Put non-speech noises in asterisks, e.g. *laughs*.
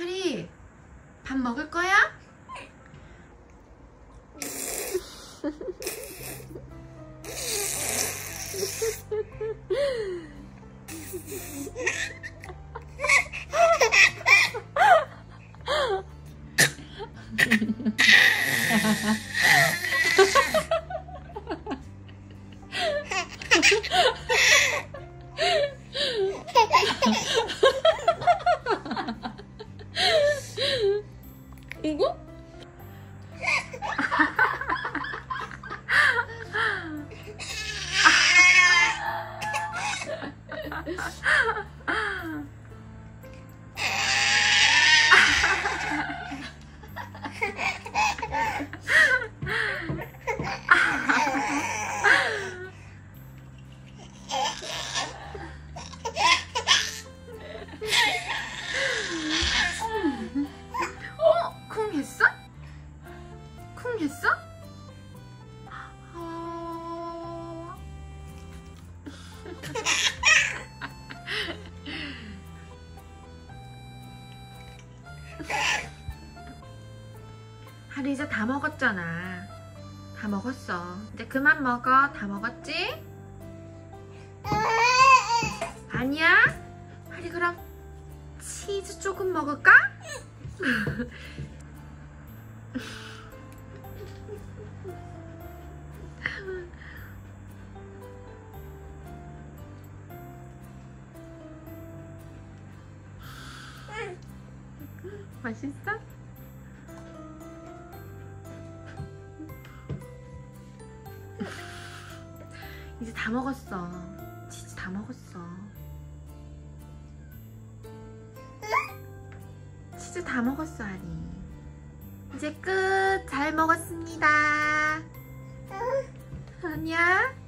하리, 밥 먹을 거야? *laughs* 쿵 했어? 어... 하리 이제 다 먹었잖아. 다 먹었어. 이제 그만 먹어. 다 먹었지? 아니야? 하리 그럼 치즈 조금 먹을까? *laughs* 맛있어? 이제 다 먹었어. 치즈 다 먹었어. 치즈 다 먹었어, 아리. 이제 끝. 잘 먹었습니다. 아니야?